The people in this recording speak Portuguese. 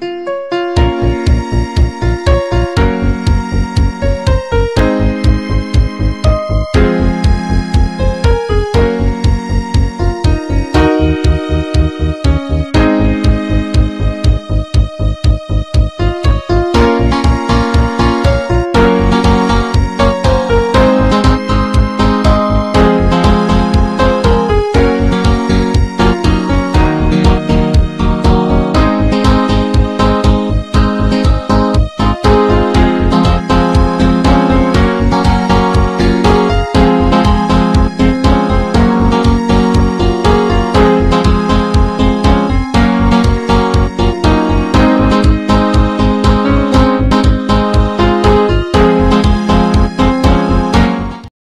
Música